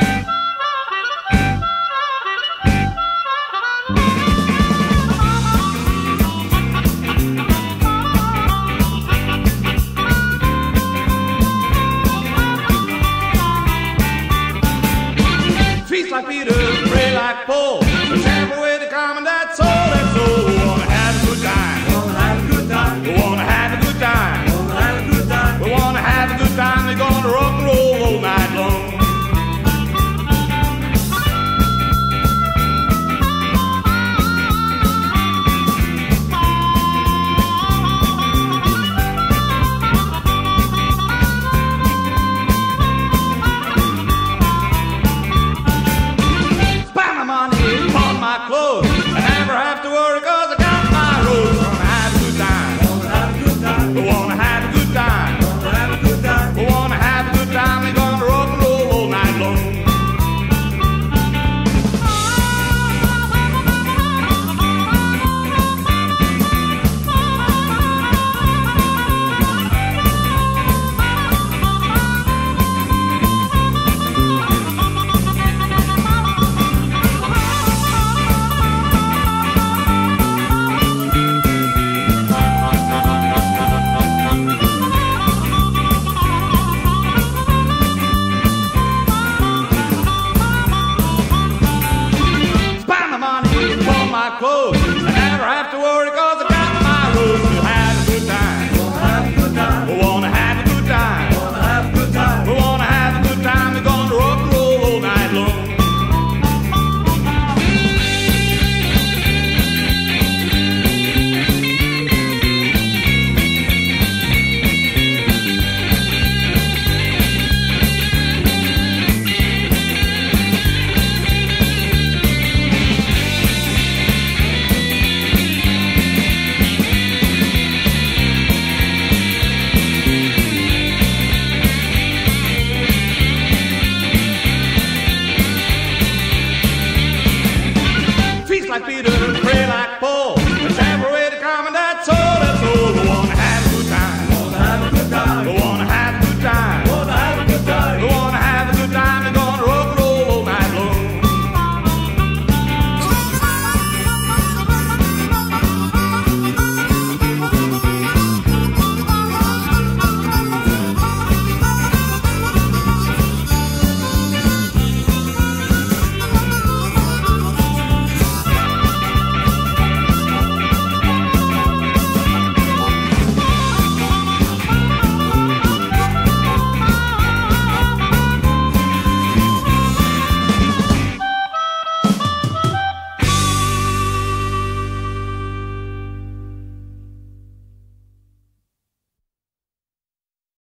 Feast clothes. I never have to worry 'cause I like Peter and pray like Paul.